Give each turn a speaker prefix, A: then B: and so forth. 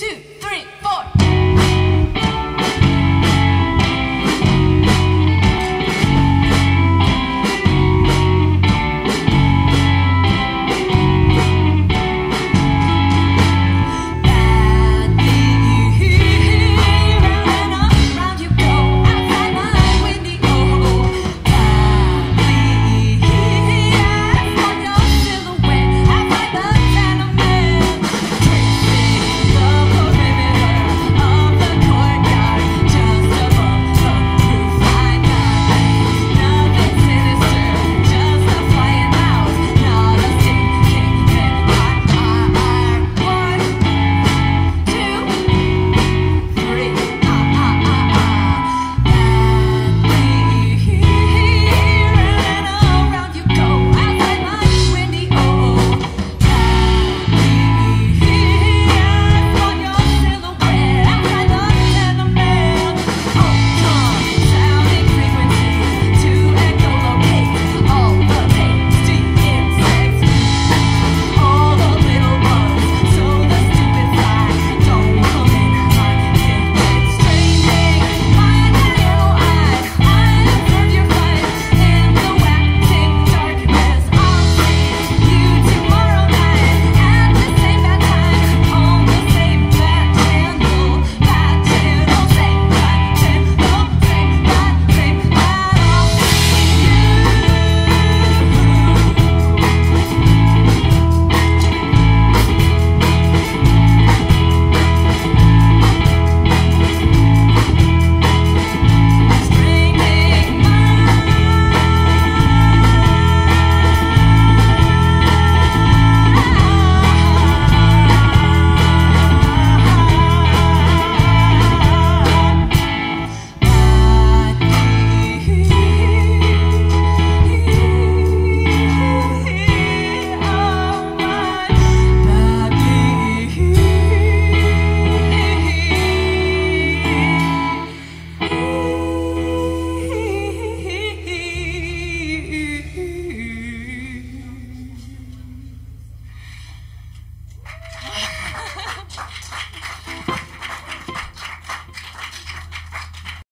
A: two, three.